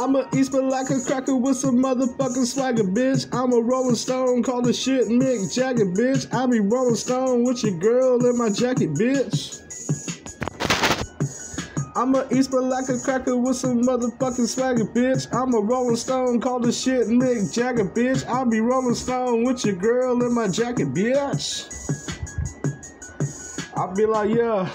I'm a East Palatka cracker with some motherfucking swagger, bitch. I'm a Rolling Stone, call the shit Mick Jagger, bitch. I be Rolling Stone with your girl in my jacket, bitch. I'm a East Palatka cracker with some motherfucking swagger, bitch. I'm a Rolling Stone, call the shit Mick Jagger, bitch. I be Rolling Stone with your girl in my jacket, bitch. I be like, yeah.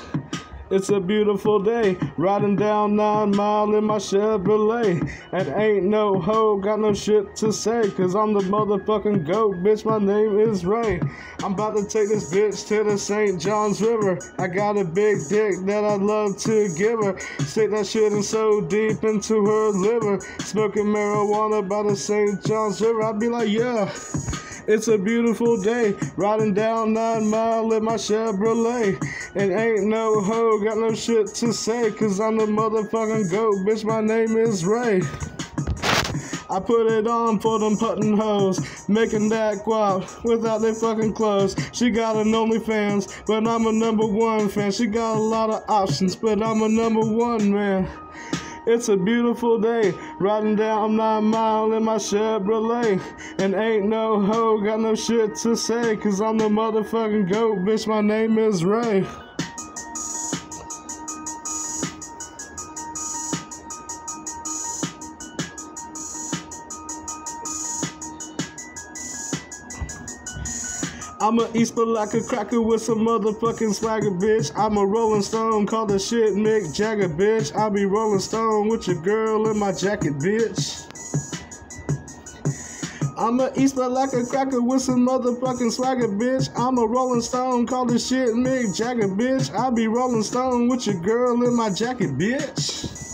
It's a beautiful day, riding down nine mile in my Chevrolet. And ain't no hoe, got no shit to say, cause I'm the motherfucking goat, bitch. My name is Ray. I'm about to take this bitch to the St. John's River. I got a big dick that I love to give her. Stick that shit in so deep into her liver. Smoking marijuana by the St. John's River. I'd be like, yeah. It's a beautiful day, riding down nine mile in my Chevrolet. And ain't no hoe, got no shit to say, cause I'm the motherfucking goat, bitch. My name is Ray. I put it on for them Putnam hoes, making that guap without their fucking clothes. She got an OnlyFans, but I'm a number one fan. She got a lot of options, but I'm a number one man. It's a beautiful day, riding down nine mile in my Chevrolet. And ain't no hoe, got no shit to say, cause I'm the motherfucking goat, bitch. My name is Ray. I'm a like a cracker with some motherfucking swagger, bitch. I'm a Rolling Stone, call the shit Mick Jagger, bitch. I be Rolling Stone with your girl in my jacket, bitch. I'm a like a cracker with some motherfucking swagger, bitch. I'm a Rolling Stone, call the shit Mick Jagger, bitch. I be Rolling Stone with your girl in my jacket, bitch.